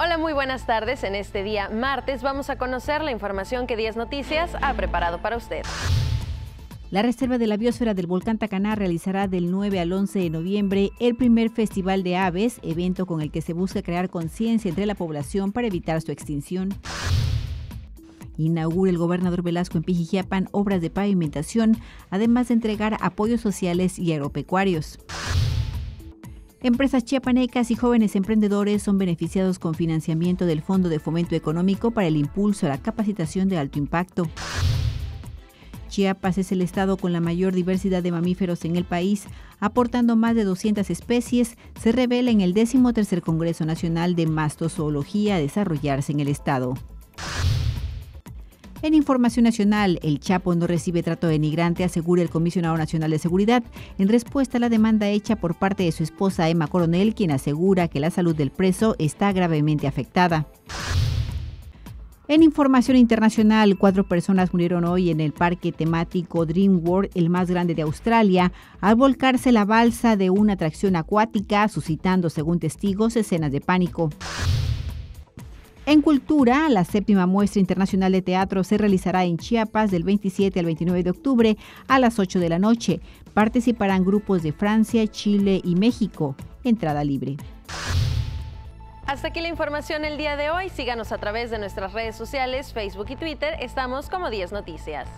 Hola, muy buenas tardes. En este día martes vamos a conocer la información que 10 Noticias ha preparado para usted. La Reserva de la Biosfera del Volcán Tacaná realizará del 9 al 11 de noviembre el primer Festival de Aves, evento con el que se busca crear conciencia entre la población para evitar su extinción. Inaugura el gobernador Velasco en Pijijiapan obras de pavimentación, además de entregar apoyos sociales y agropecuarios. Empresas chiapanecas y jóvenes emprendedores son beneficiados con financiamiento del Fondo de Fomento Económico para el impulso a la capacitación de alto impacto. Chiapas es el estado con la mayor diversidad de mamíferos en el país, aportando más de 200 especies, se revela en el 13 Congreso Nacional de Mastozoología a desarrollarse en el estado. En información nacional, el Chapo no recibe trato denigrante, asegura el Comisionado Nacional de Seguridad, en respuesta a la demanda hecha por parte de su esposa Emma Coronel, quien asegura que la salud del preso está gravemente afectada. En información internacional, cuatro personas murieron hoy en el parque temático Dream World, el más grande de Australia, al volcarse la balsa de una atracción acuática, suscitando, según testigos, escenas de pánico. En Cultura, la séptima muestra internacional de teatro se realizará en Chiapas del 27 al 29 de octubre a las 8 de la noche. Participarán grupos de Francia, Chile y México. Entrada libre. Hasta aquí la información el día de hoy. Síganos a través de nuestras redes sociales, Facebook y Twitter. Estamos como 10 Noticias.